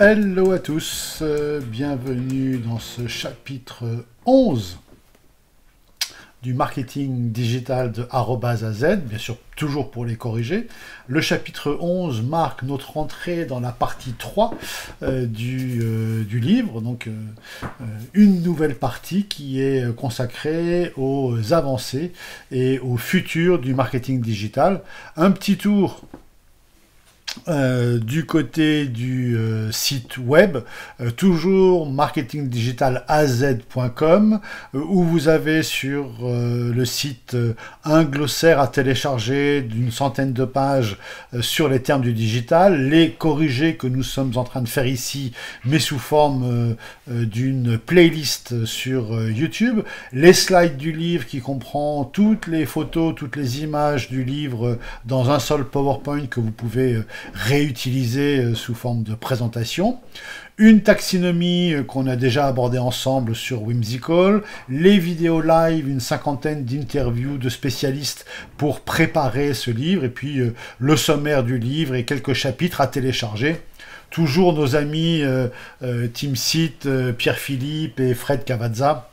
Hello à tous, euh, bienvenue dans ce chapitre 11 du marketing digital de à Z, bien sûr toujours pour les corriger. Le chapitre 11 marque notre entrée dans la partie 3 euh, du, euh, du, livre, donc une nouvelle partie qui est consacrée aux avancées et au futur du marketing digital. Un petit tour euh, du côté du euh, site web, euh, toujours marketingdigitalaz.com, où vous avez sur le site un glossaire à télécharger d'une centaine de pages sur les termes du digital, les corrigés que nous sommes en train de faire ici, mais sous forme d'une playlist sur YouTube, les slides du livre qui comprend toutes les photos, toutes les images du livre dans un seul PowerPoint que vous pouvez réutilisé euh, sous forme de présentation, une taxinomie euh, qu'on a déjà abordée ensemble sur Whimsical, les vidéos live, une cinquantaine d'interviews de spécialistes pour préparer ce livre, et puis euh, le sommaire du livre et quelques chapitres à télécharger. Toujours nos amis Tim Seat, Pierre-Philippe et Fred Cavazza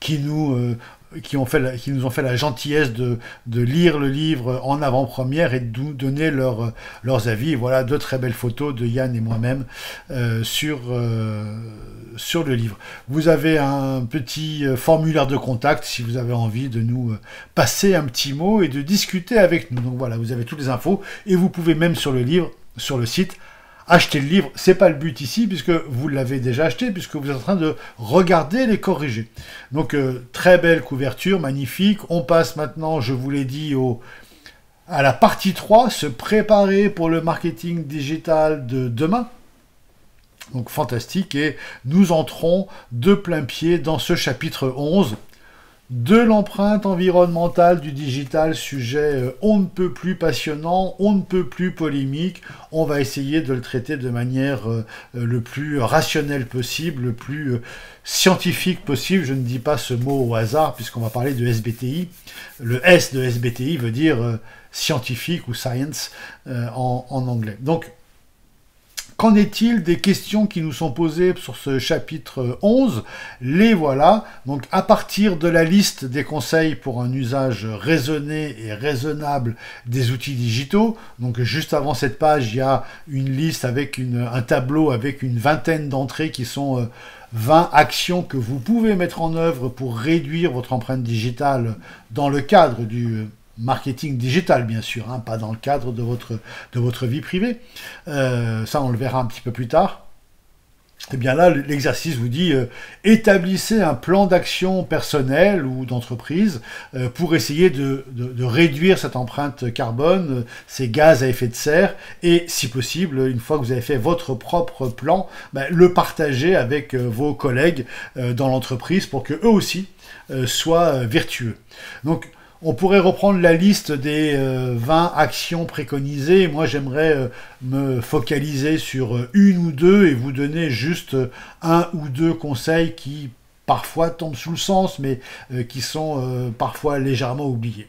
qui nous qui, nous ont fait la gentillesse de, lire le livre en avant-première et de nous donner leur, leurs avis. voilà deux très belles photos de Yann et moi-même euh, sur, euh, sur le livre. Vous avez un petit euh, formulaire de contact si vous avez envie de nous passer un petit mot et de discuter avec nous. Donc voilà, vous avez toutes les infos et vous pouvez même sur le livre, sur le site, acheter le livre. C'est pas le but ici, puisque vous l'avez déjà acheté, puisque vous êtes en train de regarder les corriger. Donc, euh, très belle couverture, magnifique. On passe maintenant, je vous l'ai dit, au, à la partie 3, se préparer pour le marketing digital de demain. Donc fantastique, et nous entrons de plein pied dans ce chapitre 11 de l'empreinte environnementale du digital, sujet euh, on ne peut plus passionnant, on ne peut plus polémique. On va essayer de le traiter de manière euh, euh, le plus rationnelle possible, le plus scientifique possible. Je ne dis pas ce mot au hasard puisqu'on va parler de SBTI. Le S de SBTI veut dire scientifique ou science en, en anglais. Donc Qu'en est-il des questions qui nous sont posées sur ce chapitre 11 Les voilà. Donc à partir de la liste des conseils pour un usage raisonné et raisonnable des outils digitaux, donc juste avant cette page, il y a une liste avec un tableau avec une vingtaine d'entrées qui sont 20 euh, actions que vous pouvez mettre en œuvre pour réduire votre empreinte digitale dans le cadre du marketing digital, bien sûr, hein, pas dans le cadre de votre, vie privée. Euh, ça, on le verra un petit peu plus tard. Et eh bien là, l'exercice vous dit euh, établissez un plan d'action personnel ou d'entreprise euh, pour essayer de, réduire cette empreinte carbone, ces gaz à effet de serre, et si possible, une fois que vous avez fait votre propre plan, ben, le partager avec vos collègues dans l'entreprise pour que eux aussi soient vertueux. Donc on pourrait reprendre la liste des 20 euh, actions préconisées. Moi, j'aimerais euh, me focaliser sur euh, une ou deux et vous donner juste un ou deux conseils qui parfois tombent sous le sens, mais qui sont parfois légèrement oubliés.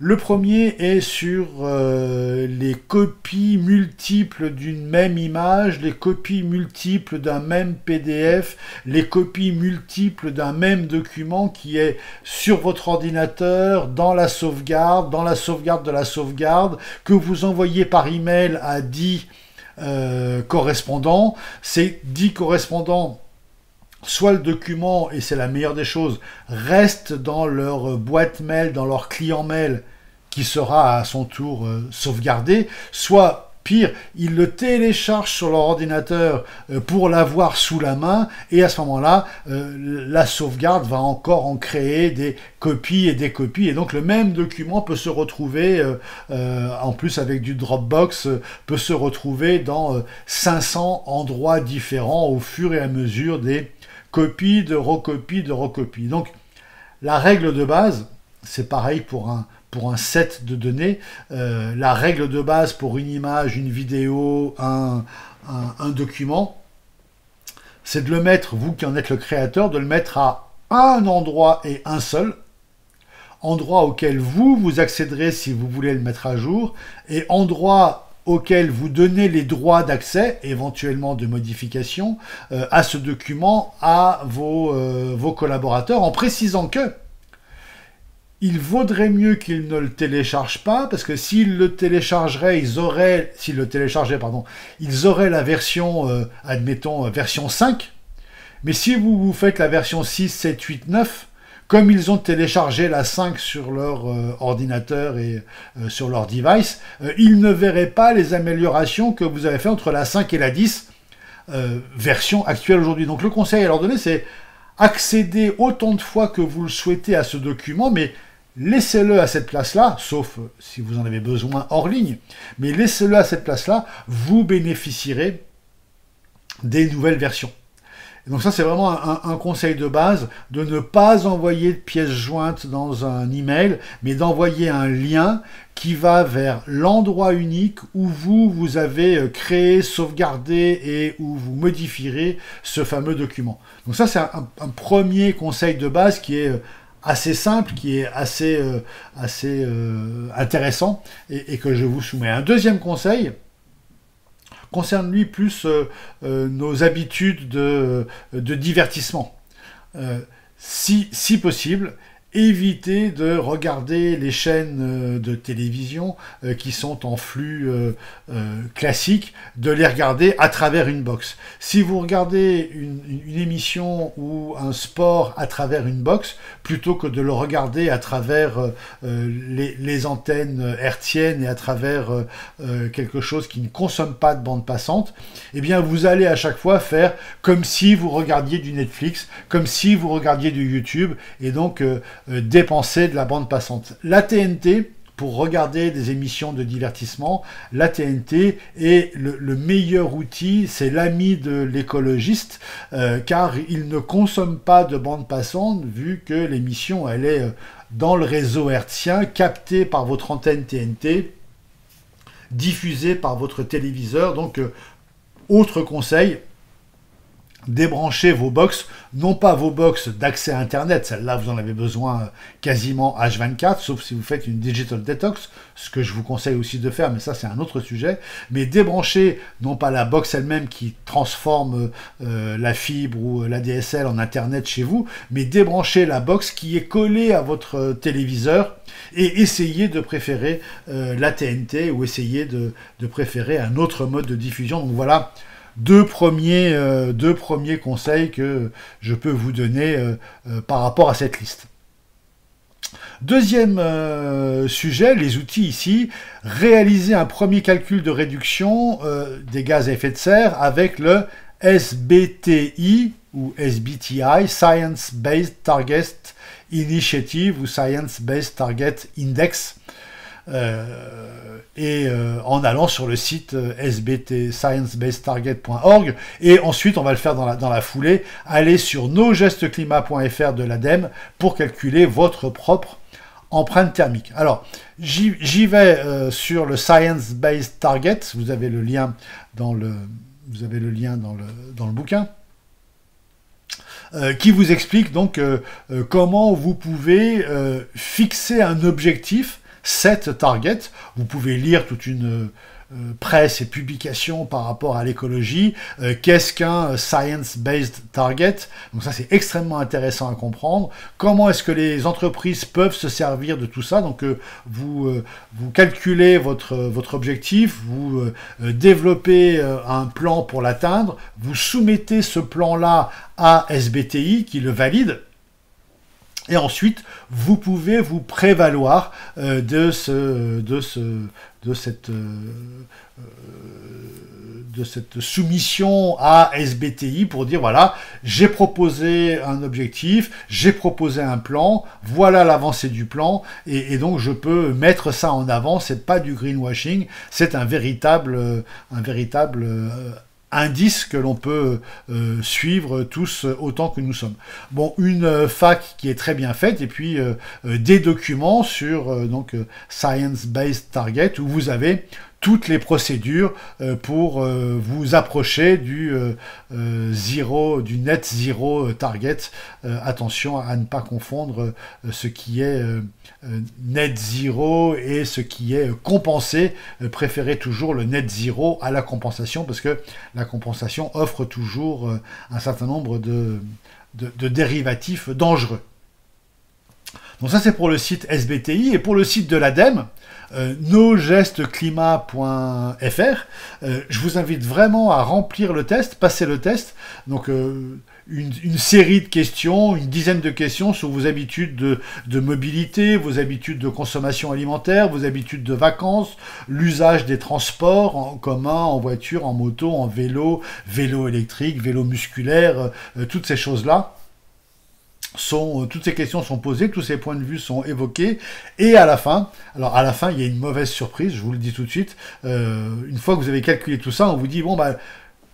Le premier est sur euh, les copies multiples d'une même image, les copies multiples d'un même PDF, les copies multiples d'un même document qui est sur votre ordinateur, dans la sauvegarde, dans la sauvegarde de la sauvegarde, que vous envoyez par email à 10 euh, correspondants. Ces 10 correspondants soit le document, et c'est la meilleure des choses, reste dans leur boîte mail, dans leur client mail, qui sera à son tour euh, sauvegardé, soit Pire, ils le téléchargent sur leur ordinateur euh, pour l'avoir sous la main, et à ce moment-là, euh, la sauvegarde va encore en créer des copies et des copies, et donc le même document peut se retrouver, en plus avec du Dropbox, peut se retrouver dans 500 endroits différents au fur et à mesure des copie, de recopie, de recopie. Donc, la règle de base, c'est pareil pour un, set de données. Euh, la règle de base pour une image, une vidéo, un, un, document, c'est de le mettre, vous qui en êtes le créateur, de le mettre à un endroit et un seul, endroit auquel vous, vous accéderez si vous voulez le mettre à jour, et endroit auquel vous donnez les droits d'accès, éventuellement de modification, à ce document à vos, vos collaborateurs en précisant que il vaudrait mieux qu'ils ne le téléchargent pas, parce que s'ils le téléchargeraient, ils auraient, s'ils le téléchargeaient, pardon, ils auraient la version, euh, admettons, euh, version 5. Mais si vous vous faites la version 6, 7, 8, 9, comme ils ont téléchargé la 5 sur leur euh, ordinateur et sur leur device, ils ne verraient pas les améliorations que vous avez fait entre la 5 et la 10 version actuelle aujourd'hui. Donc le conseil à leur donner, c'est accéder autant de fois que vous le souhaitez à ce document, mais laissez-le à cette place-là, sauf si vous en avez besoin hors ligne, mais laissez-le à cette place-là, vous bénéficierez des nouvelles versions. Donc ça, c'est vraiment un, conseil de base, de ne pas envoyer de pièces jointes dans un email, mais d'envoyer un lien qui va vers l'endroit unique où vous, vous avez euh, créé, sauvegardé et où vous modifierez ce fameux document. Donc ça, c'est un premier conseil de base qui est euh, assez simple, qui est assez, euh, assez euh, intéressant et, que je vous soumets. Un deuxième conseil concerne lui plus euh, nos habitudes de, de divertissement. si possible, évitez de regarder les chaînes euh, de télévision euh, qui sont en flux euh, classique, de les regarder à travers une box. Si vous regardez une, émission ou un sport à travers une box, plutôt que de le regarder à travers les, antennes hertziennes et à travers quelque chose qui ne consomme pas de bande passante, eh bien vous allez à chaque fois faire comme si vous regardiez du Netflix, comme si vous regardiez du YouTube, et donc dépenser de la bande passante. La TNT, pour regarder des émissions de divertissement, la TNT est le, meilleur outil, c'est l'ami de l'écologiste, euh, car il ne consomme pas de bande passante vu que l'émission elle est euh, dans le réseau hertzien, captée par votre antenne TNT, diffusée par votre téléviseur. Donc, autre conseil, débranchez vos box, non pas vos box d'accès à Internet, celle-là vous en avez besoin quasiment H24, sauf si vous faites une digital detox, ce que je vous conseille aussi de faire, mais ça c'est un autre sujet, mais débranchez non pas la box elle-même qui transforme euh, la fibre ou la DSL en Internet chez vous, mais débranchez la box qui est collée à votre téléviseur et essayez de préférer euh, la TNT ou essayez de, de préférer un autre mode de diffusion. Donc voilà, deux premiers, euh, deux premiers conseils que je peux vous donner euh, euh, par rapport à cette liste. Deuxième sujet, les outils ici, réaliser un premier calcul de réduction des gaz à effet de serre avec le SBTI ou SBTI, Science Based Target Initiative ou Science Based Target Index. Euh, et euh, en allant sur le site euh, sbtsciencebasedtarget.org et ensuite on va le faire dans la, dans la foulée, aller sur nosgestesclimat.fr de l'ADEME pour calculer votre propre empreinte thermique. Alors, j'y vais sur le Science Based Target, vous avez le lien dans le, vous avez le, lien dans le, dans le bouquin. qui vous explique donc comment vous pouvez fixer un objectif cette target. Vous pouvez lire toute une euh, presse et publication par rapport à l'écologie. Euh, qu'est-ce qu'un science-based target? Donc ça c'est extrêmement intéressant à comprendre. Comment est-ce que les entreprises peuvent se servir de tout ça? Donc euh, vous, vous calculez votre, votre objectif, vous développez un plan pour l'atteindre, vous soumettez ce plan-là à SBTI qui le valide et ensuite, vous pouvez vous prévaloir euh, de, ce, de, ce, de, cette, euh, euh, de cette soumission à SBTI pour dire voilà, j'ai proposé un objectif, j'ai proposé un plan, voilà l'avancée du plan, et, donc je peux mettre ça en avant. C'est pas du greenwashing, c'est un véritable, un véritable indice que l'on peut euh, suivre tous autant que nous sommes. Bon, une euh, fac qui est très bien faite et puis euh, des documents sur donc Science Based Target où vous avez toutes les procédures pour vous approcher du zéro, du net zéro target. attention à ne pas confondre ce qui est net zéro et ce qui est compensé. préférez toujours le net zéro à la compensation parce que la compensation offre toujours un certain nombre de, de dérivatifs dangereux. Donc ça c'est pour le site SBTI et pour le site de l'ADEME, euh, nosgestesclimat.fr. Euh, je vous invite vraiment à remplir le test, passer le test. Donc euh, une, série de questions, une dizaine de questions sur vos habitudes de, de, mobilité, vos habitudes de consommation alimentaire, vos habitudes de vacances, l'usage des transports en commun, en voiture, en moto, en vélo, vélo électrique, vélo musculaire, euh, toutes ces choses-là sont, euh, toutes ces questions sont posées, tous ces points de vue sont évoqués, et à la fin, alors à la fin, il y a une mauvaise surprise, je vous le dis tout de suite, euh, une fois que vous avez calculé tout ça, on vous dit, bon, bah,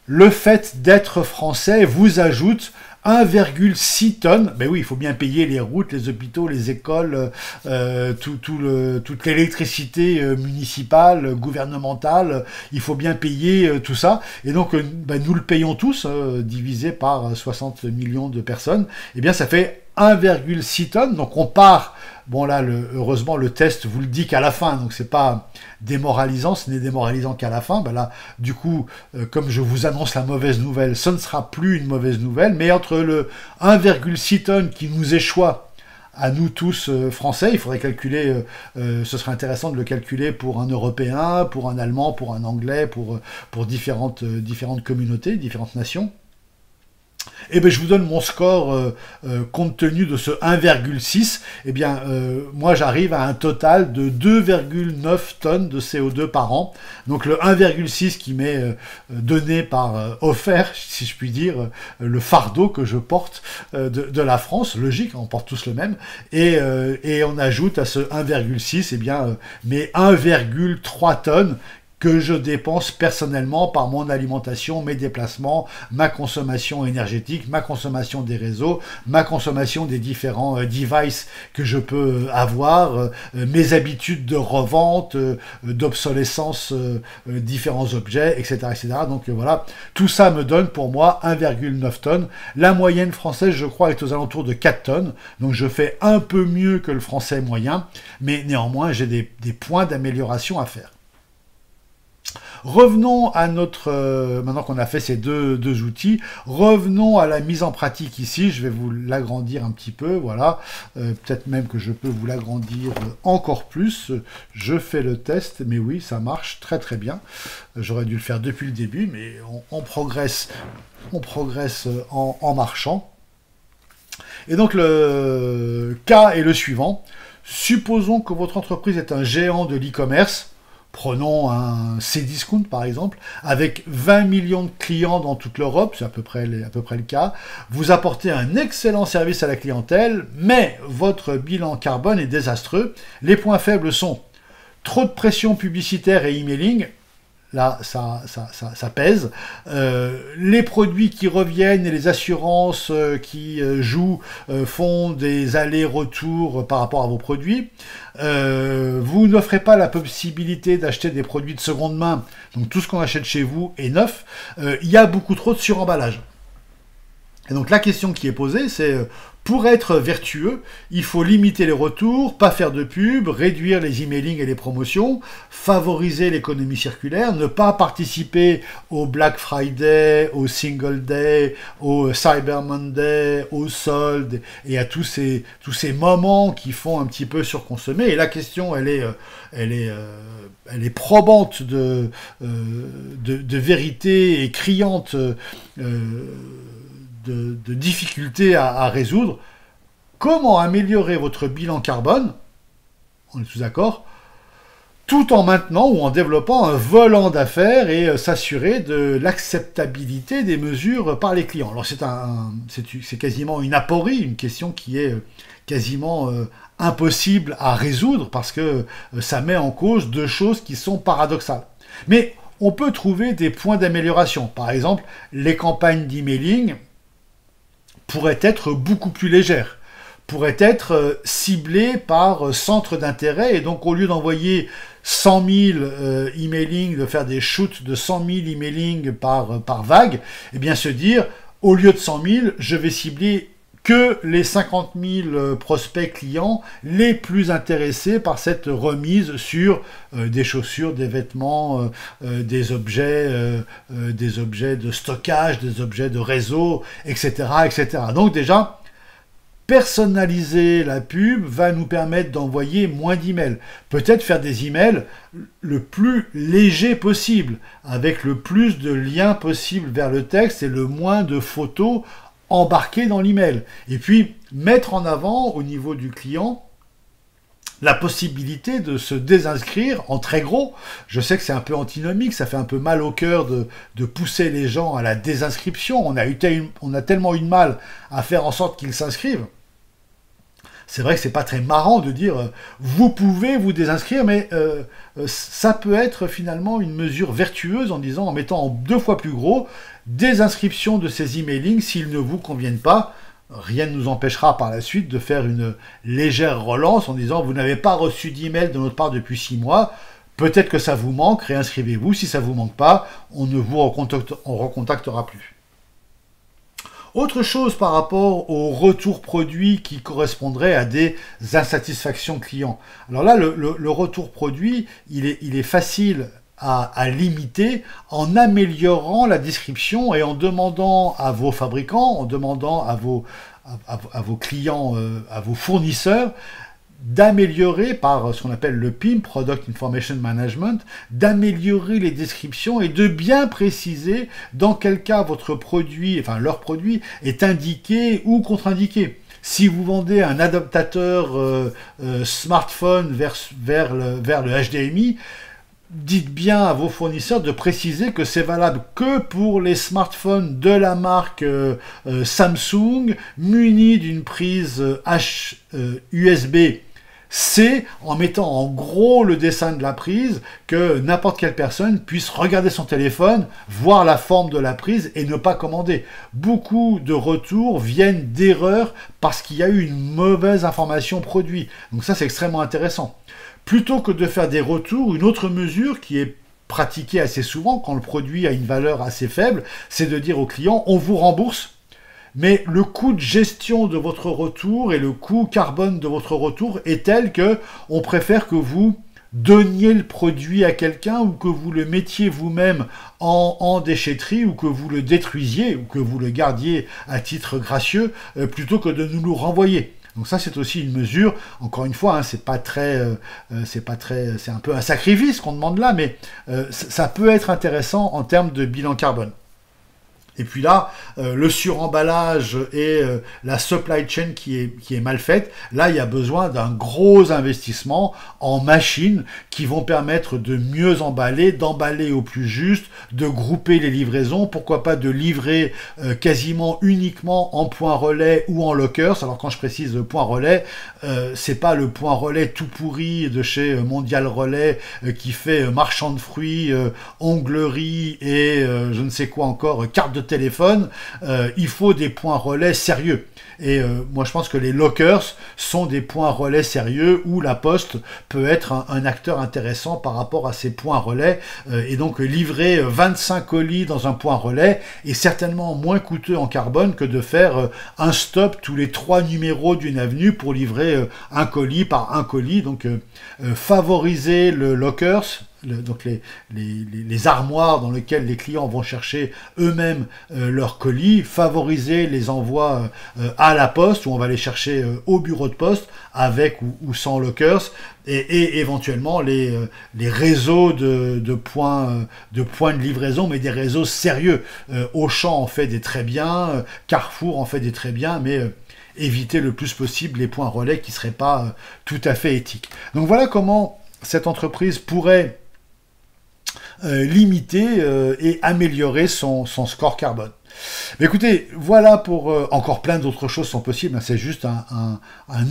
le fait d'être français vous ajoute 1,6 tonnes. Ben oui, il faut bien payer les routes, les hôpitaux, les écoles, euh, tout, le, toute l'électricité municipale, gouvernementale. Il faut bien payer tout ça. Et donc, ben, nous le payons tous, divisé par 60 millions de personnes. Eh bien, ça fait 1,6 tonnes. Donc, on part. Bon là, heureusement, le test vous le dit qu'à la fin, donc c'est pas démoralisant, ce n'est démoralisant qu'à la fin. Ben là, du coup, comme je vous annonce la mauvaise nouvelle, ce ne sera plus une mauvaise nouvelle, mais entre le 1,6 tonnes qui nous échoit à nous tous euh, français. Il faudrait calculer, euh, euh, ce serait intéressant de le calculer pour un Européen, pour un Allemand, pour un Anglais, pour, pour différentes, différentes communautés, différentes nations. Eh bien, je vous donne mon score euh, euh, compte tenu de ce 1,6. Eh bien, euh, moi, j'arrive à un total de 2,9 tonnes de CO2 par an. Donc, le 1,6 qui m'est donné par offert, si je puis dire, le fardeau que je porte de, la France, logique, on porte tous le même. Et, et on ajoute à ce 1,6, eh bien, mes 1,3 tonnes que je dépense personnellement par mon alimentation, mes déplacements, ma consommation énergétique, ma consommation des réseaux, ma consommation des différents euh, devices que je peux euh, avoir, euh, mes habitudes de revente, d'obsolescence, différents objets, etc., etc. Donc voilà, tout ça me donne pour moi 1,9 tonnes. La moyenne française, je crois, est aux alentours de 4 tonnes. Donc je fais un peu mieux que le français moyen, mais néanmoins j'ai des points d'amélioration à faire. Revenons à notre, euh, maintenant qu'on a fait ces deux, outils, revenons à la mise en pratique ici. Je vais vous l'agrandir un petit peu, voilà. Euh, peut-être même que je peux vous l'agrandir encore plus. Je fais le test, mais oui, ça marche très très bien. J'aurais dû le faire depuis le début, mais on, progresse, on progresse en marchant. Et donc le cas est le suivant. Supposons que votre entreprise est un géant de l'e-commerce Prenons un Cdiscount par exemple, avec 20 millions de clients dans toute l'Europe, c'est à peu, près, à peu près le cas. Vous apportez un excellent service à la clientèle, mais votre bilan carbone est désastreux. Les points faibles sont trop de pression publicitaire et emailing, là ça, pèse. Euh, les produits qui reviennent et les assurances euh, qui euh, jouent font des allers-retours par rapport à vos produits. vous n'offrez pas la possibilité d'acheter des produits de seconde main, donc tout ce qu'on achète chez vous est neuf. Il y a beaucoup trop de suremballage. Et donc la question qui est posée, c'est pour être vertueux, il faut limiter les retours, pas faire de pub, réduire les emailing et les promotions, favoriser l'économie circulaire, ne pas participer au Black Friday, au Single Day, au Cyber Monday, au solde et à tous ces, tous ces moments qui font un petit peu surconsommer. Et la question, elle est, euh, elle est, euh, elle est probante de, euh, de, vérité et criante de, difficultés à, résoudre. Comment améliorer votre bilan carbone On est tous d'accord tout en maintenant ou en développant un volant d'affaires et euh, s'assurer de l'acceptabilité des mesures par les clients? Alors c'est c'est quasiment une aporie, une question qui est euh, quasiment euh, impossible à résoudre parce que ça met en cause deux choses qui sont paradoxales. Mais on peut trouver des points d'amélioration. Par exemple, les campagnes d'emailing pourrait être beaucoup plus légère, pourrait être euh, ciblée par euh, centre d'intérêt, et donc au lieu d'envoyer 100 000 emailing, de faire des shoots de 100 000 emailing par, par vague, et bien se dire, au lieu de 100 000, je vais cibler que les 50 000 euh, prospects clients les plus intéressés par cette remise sur euh, des chaussures, des vêtements, euh, des objets, des objets de stockage, des objets de réseau, etc., etc. Donc déjà, personnaliser la pub va nous permettre d'envoyer moins d'emails. Peut-être faire des emails le plus léger possible, avec le plus de liens possible vers le texte et le moins de photos embarquer dans l'email. Et puis, mettre en avant au niveau du client la possibilité de se désinscrire en très gros. Je sais que c'est un peu antinomique, ça fait un peu mal au cœur de, pousser les gens à la désinscription. On a, tellement eu de mal à faire en sorte qu'ils s'inscrivent. C'est vrai que c'est pas très marrant de dire euh, vous pouvez vous désinscrire, mais euh, euh, ça peut être finalement une mesure vertueuse en disant en mettant en deux fois plus gros désinscription de ces emailings s'ils ne vous conviennent pas. Rien ne nous empêchera par la suite de faire une légère relance en disant vous n'avez pas reçu d'email de notre part depuis six mois. Peut-être que ça vous manque, réinscrivez-vous. Si ça vous manque pas, on ne vous recontactera plus. Autre chose par rapport au retour produit qui correspondrait à des insatisfactions clients. Alors là, le, retour produit, il est facile à, limiter en améliorant la description et en demandant à vos fabricants, en demandant à vos, à, vos clients, euh, à vos fournisseurs, d'améliorer par ce qu'on appelle le PIM, Product Information Management, d'améliorer les descriptions et de bien préciser dans quel cas votre produit, enfin leur produit, est indiqué ou contre-indiqué. Si vous vendez un adaptateur euh, euh, smartphone vers, vers, le, vers le HDMI, dites bien à vos fournisseurs de préciser que c'est valable que pour les smartphones de la marque euh, euh, Samsung munis d'une prise H USB euh, C en mettant en gros le dessin de la prise que n'importe quelle personne puisse regarder son téléphone, voir la forme de la prise et ne pas commander. Beaucoup de retours viennent d'erreurs parce qu'il y a eu une mauvaise information produit. Donc ça c'est extrêmement intéressant plutôt que de faire des retours, une autre mesure qui est pratiquée assez souvent quand le produit a une valeur assez faible, c'est de dire au client on vous rembourse, mais le coût de gestion de votre retour et le coût carbone de votre retour est tel que on préfère que vous donniez le produit à quelqu'un ou que vous le mettiez vous-même en, déchetterie ou que vous le détruisiez ou que vous le gardiez à titre gracieux euh, plutôt que de nous le renvoyer. Donc ça, c'est aussi une mesure. Encore une fois, hein, c'est pas très, euh, euh, c'est pas très, c'est un peu un sacrifice qu'on demande là, mais ça peut être intéressant en termes de bilan carbone. Et puis là, euh, le suremballage et euh, la supply chain qui est, qui est mal faite, là, il y a besoin d'un gros investissement en machines qui vont permettre de mieux emballer, d'emballer au plus juste, de grouper les livraisons, pourquoi pas de livrer euh, quasiment uniquement en point relais ou en lockers. Alors quand je précise point relais, c'est pas le point relais tout pourri de chez Mondial Relais qui fait marchand de fruits, onglerie et je ne sais quoi encore, carte de euh, il faut des points relais sérieux. Et euh, moi, je pense que les lockers sont des points relais sérieux où la poste peut être un, acteur intéressant par rapport à ces points relais. Euh, et donc, livrer 25 colis dans un point relais est certainement moins coûteux en carbone que de faire un stop tous les trois numéros d'une avenue pour livrer un colis par un colis. Donc, favoriser le lockers donc les, les, armoires dans lesquelles les clients vont chercher eux-mêmes euh, leurs colis, favoriser les envois euh, à la poste, où on va les chercher euh, au bureau de poste, avec ou, sans lockers, et, éventuellement les, les réseaux de, points, de points de livraison, mais des réseaux sérieux. Auchan en fait des très bien, Carrefour en fait des très bien, mais éviter le plus possible les points relais qui ne seraient pas tout à fait éthiques. Donc voilà comment cette entreprise pourrait euh, limiter euh, et améliorer son, score carbone. Mais écoutez, voilà pour euh, encore plein d'autres choses sont possibles. Hein. c'est juste un,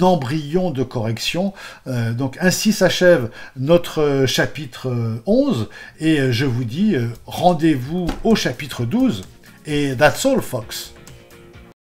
embryon de correction. donc ainsi s'achève notre chapitre 11 et je vous dis rendez-vous au chapitre 12 et that's all, Fox.